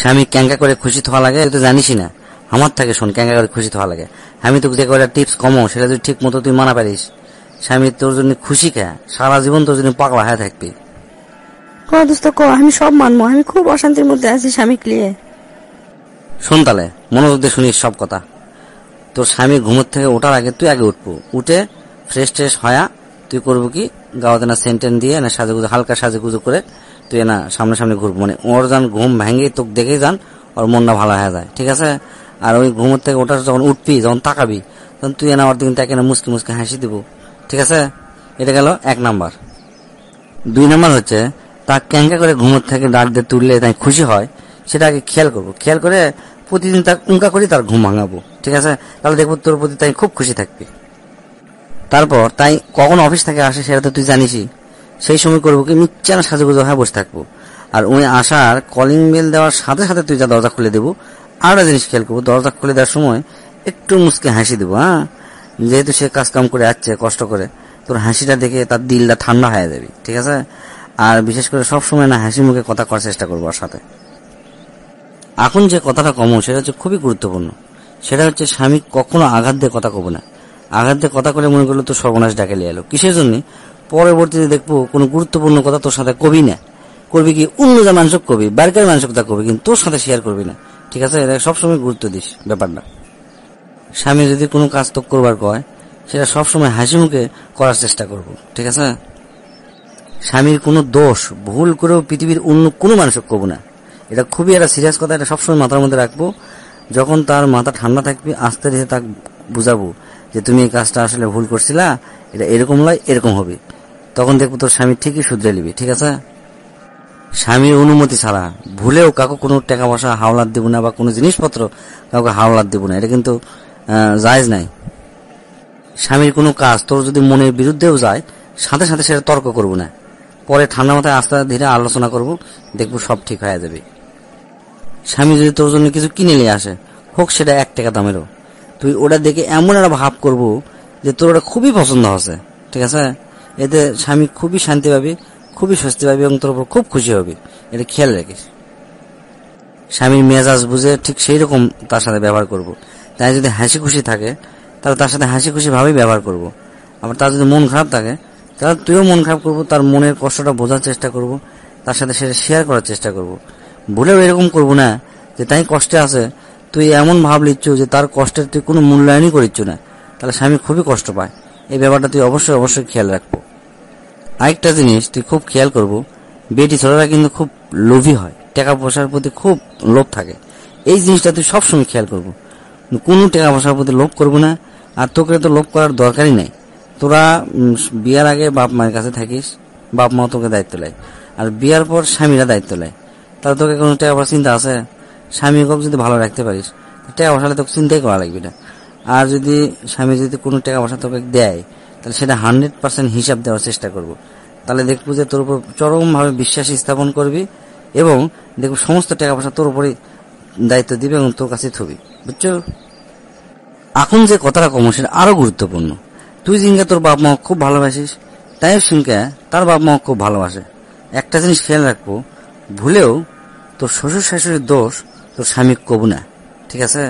স্বামী ক্যাঙ্কা করে খুশি থাকা লাগে তুই তো জানিসই না। আমার থাকে শোন ক্যাঙ্কা করে খুশি থাকা লাগে। আমি তোকে যে কয়টা টিপস কমো সেটা যদি ঠিক মতো তুই মানা পারিস। স্বামী তোর জন্য খুশি খা সারা জীবন তোর জন্য পাগলা হয়ে থাকবি। ক দোস্ত ক আমি সব মানবো। আমি খুব অশান্তির মধ্যে আছি স্বামী ক্লিয়ে শোন তাহলে মনোযোগ দিয়ে শুনিস সব কথা। তোর স্বামী ঘুমোর থেকে ওঠার আগে তুই আগে উঠবো। উঠে ফ্রেশ ট্রেশ হয়া তুই করব কি? গাওয়াতে না সেন্টেন দিয়ে না সাজুগুজু হালকা সাজুগুজু করে তুই না সামনে সামনে ঘুরবো। মানে ওর যান ঘুম ভেঙে তোকে দেখেই যান, ওর মনটা ভালো হয়ে যায়, ঠিক আছে? আর ওই ঘুমোর থেকে ওঠার যখন উঠবি, যখন তাকাবি, তখন তুই না ওর দিকে তাকে না মুসকি মুসকি হাসি দিব, ঠিক আছে? এটা গেল এক নাম্বার। দুই নাম্বার হচ্ছে, তা ক্যাঙ্কা করে ঘুমোর থেকে ডাক দিয়ে তুললে তাই খুশি হয়, সেটা আগে খেয়াল করব। খেয়াল করে প্রতিদিন তার উঙ্কা করে তার ঘুম ভাঙাবো, ঠিক আছে? তাহলে দেখব তোর প্রতি তাই খুব খুশি থাকবি। তারপর তাই কখন অফিস থেকে আসে সেটা তো তুই জানিসই সেই সময় করব কি, মিচ্ছানা সাজুগুজু হয়ে বসে থাকব। আর উনি আসার কলিং বেল দেওয়ার সাথে সাথে তুই যা দরজা খুলে দেবো আর একটা জিনিস খেয়াল করব, দরজা খুলে দেওয়ার সময় একটু মুসকে হাসি দেবো হ্যাঁ? যেহেতু সে কাজ কাম করে আসছে কষ্ট করে, তোর হাসিটা দেখে তার দিলটা ঠান্ডা হয়ে যাবে, ঠিক আছে? আর বিশেষ করে সব সময় না হাসি মুখে কথা করার চেষ্টা করব ওর সাথে। এখন যে কথাটা কমো, সেটা হচ্ছে খুবই গুরুত্বপূর্ণ। সেটা হচ্ছে স্বামী কখনো আঘাত দিয়ে কথা কব না। আঘাত কথা করে মনে করল তো সর্বনাশ ডাকে এলো। কিসের জন্য? পরবর্তীতে দেখব কোনো গুরুত্বপূর্ণ কথা তোর সাথে কবি না। করবি কি অন্য যা মানুষ কবি বারকার মানুষ কথা কবি, কিন্তু তোর সাথে শেয়ার করবি না। ঠিক আছে? এটা সবসময় গুরুত্ব দিস ব্যাপারটা স্বামী যদি কোনো কাজ তো করবার কয়, সেটা সবসময় হাসি মুখে করার চেষ্টা করব। ঠিক আছে? স্বামীর কোনো দোষ, ভুল করেও পৃথিবীর অন্য কোনো মানুষকে কব না। এটা খুবই একটা সিরিয়াস কথা, এটা সবসময় মাথার মধ্যে রাখব। যখন তার মাথা ঠান্ডা থাকবে, আস্তে ধীরে তাকে বুঝাবো। যে তুমি এই কাজটা আসলে ভুল করছিলা, এটা এরকম নয়, এরকম হবে। তখন দেখব তোর স্বামী ঠিকই শুধরে নিবি, ঠিক আছে? স্বামীর অনুমতি ছাড়া ভুলেও কাউকে কোনো টাকা পয়সা হাওলাত দিব না বা কোনো জিনিসপত্র কাউকে হাওলাত দিব না, এটা কিন্তু জায়েজ নাই। স্বামীর কোনো কাজ তোর যদি মনের বিরুদ্ধেও যায়, সাথে সাথে সেটা তর্ক করব না। পরে ঠান্ডা মাথায় আস্তে ধীরে আলোচনা করব, দেখব সব ঠিক হয়ে যাবে। স্বামী যদি তোর জন্য কিছু কিনে নিয়ে আসে, হোক সেটা এক টাকা দামেরও। তুই ওটা দেখে এমন একটা ভাব করব যে তোর ওটা খুবই পছন্দ হচ্ছে ঠিক আছে এতে স্বামী খুবই শান্তি পাবি, খুবই স্বস্তি পাবি এবং তোর উপর খুব খুশি হবে এটা খেয়াল রাখিস স্বামীর মেজাজ বুঝে ঠিক সেই রকম তার সাথে ব্যবহার করব। তাই যদি হাসি খুশি থাকে, তাহলে তার সাথে হাসি খুশি ভাবেই ব্যবহার করব। আবার তার যদি মন খারাপ থাকে, তাহলে তুইও মন খারাপ করব, তার মনের কষ্টটা বোঝার চেষ্টা করব। তার সাথে সেটা শেয়ার করার চেষ্টা করব। ভুলেও এরকম করব না যে তাই কষ্টে আছে তুই এমন ভাব লিচ্ছ যে তার কষ্টের তুই কোনো মূল্যায়নই করিচ্ছ না। তাহলে স্বামী খুবই কষ্ট পায়। এই ব্যাপারটা তুই অবশ্যই অবশ্যই খেয়াল রাখব। আরেকটা জিনিস তুই খুব খেয়াল করব, বেটি ছোটরা কিন্তু খুব লোভী হয়। টাকা পয়সার প্রতি খুব লোভ থাকে। এই জিনিসটা তুই সবসময় খেয়াল করব। কোনো টাকা পয়সার প্রতি লোভ করব না, আর তোকে তো লোভ করার দরকারই নাই। তোরা বিয়ার আগে বাপ মায়ের কাছে থাকিস, বাপ মা তোকে দায়িত্ব নেয়। আর বিয়ার পর স্বামীরা দায়িত্ব নেয়। তাহলে তোকে কোনো টাকা পয়সা চিন্তা আছে? স্বামী হোক যদি ভালো রাখতে পারিস, টাকা পয়সা তোকে চিন্তাই করা লাগবে না। আর যদি স্বামী যদি কোনো টাকা পয়সা তোকে দেয়, তাহলে সেটা হান্ড্রেড পার্সেন্ট হিসাব দেওয়ার চেষ্টা করব। তাহলে দেখব যে তোর উপর চরমভাবে বিশ্বাস স্থাপন করবি এবং দেখব সমস্ত টাকা পয়সা তোর উপরে দায়িত্ব দিবে এবং তোর কাছে থবি। বুঝছ? এখন যে কথাটা কম, সেটা আরও গুরুত্বপূর্ণ। তুই জিনকে তোর বাপ মা খুব ভালোবাসিস, তাই সিংকে তার বাপ মা খুব ভালোবাসে। একটা জিনিস খেয়াল রাখব, ভুলেও তোর শ্বশুর শাশুড়ির দোষ তোর স্বামী কবু না, ঠিক আছে?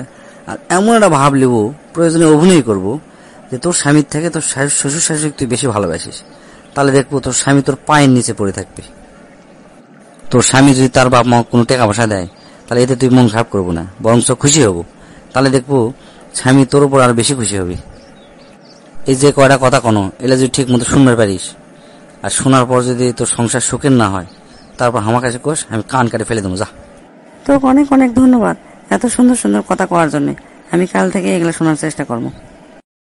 আর এমন একটা ভাব লিব, প্রয়োজনে অভিনয় করব, যে তোর স্বামীর থেকে তোর শ্বশুর শাশুড়ি তুই বেশি ভালোবাসিস। তাহলে দেখব তোর স্বামী তোর পায়ের নিচে পড়ে থাকবে। তোর স্বামী যদি তার বাপ মা কোনো টাকা পয়সা দেয়, তাহলে এতে তুই মন খারাপ করব না বরং খুশি হব। তাহলে দেখব স্বামী তোর উপর আর বেশি খুশি হবে। এই যে কয়টা কথা কোনো, এলে যদি ঠিক মতো শুনতে পারিস। আর শোনার পর যদি তোর সংসার সুখের না হয়, তারপর আমার কাছে কোষ আমি কান কাটে ফেলে দেবো, যা। তোকে অনেক অনেক ধন্যবাদ এত সুন্দর সুন্দর কথা কওয়ার জন্য। আমি কাল থেকে এগুলো শোনার চেষ্টা করব।